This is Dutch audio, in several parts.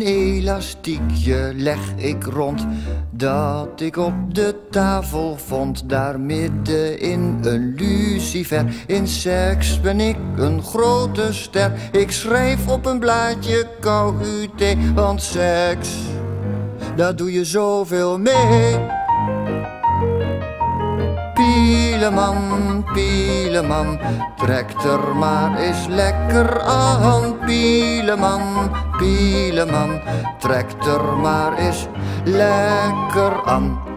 elastiekje leg ik rond dat ik op de tafel vond. Daar midden in een lucifer. In seks ben ik een grote ster. Ik schrijf op een blaadje KUT, want seks, daar doe je zoveel mee. Pieleman, Pieleman, trek er maar eens lekker aan. Pieleman, Pieleman, trek er maar eens lekker aan.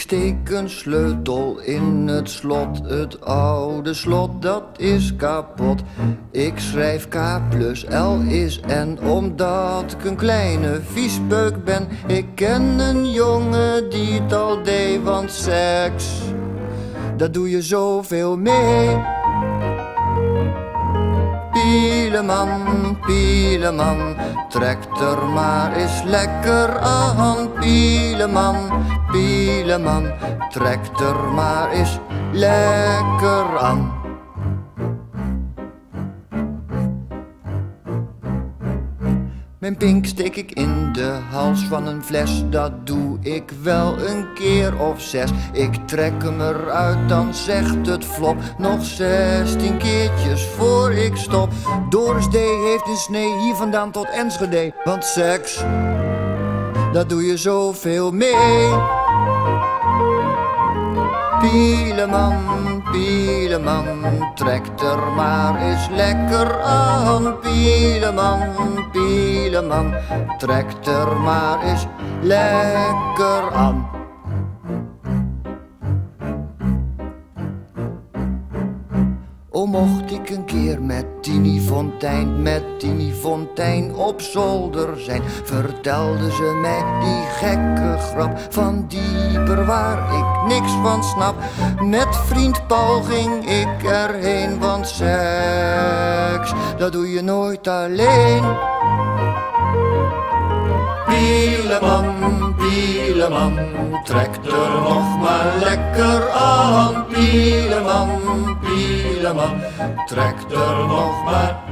Ik steek een sleutel in het slot, het oude slot dat is kapot. Ik schrijf K plus L is N, omdat ik een kleine viespeuk ben. Ik ken een jongen die het al deed, want seks, daar doe je zoveel mee. Pieleman, Pieleman, trek er maar eens lekker aan. Pieleman, Pieleman, trek er maar eens lekker aan. Mijn pink steek ik in de hals van een fles, dat doe ik wel een keer of zes. Ik trek hem eruit, dan zegt het flop, nog zestien keertjes voor ik stop. Doris D. heeft een snee hier vandaan tot Enschede, want seks, daar doe je zoveel mee. Pieleman, Pieleman, trek er maar eens lekker aan. Pieleman, Pieleman, trek er maar eens lekker aan. O mocht ik een keer met Tini Fontijn, met Tini Fontijn op zolder zijn, vertelde ze mij die gekke grap van dieper waar ik niks van snap. Met vriend Paul ging ik erheen, want seks, dat doe je nooit alleen. Pieleman, Pieleman, trek er nog maar lekker aan. Pieleman, Pieleman, trek er nog maar.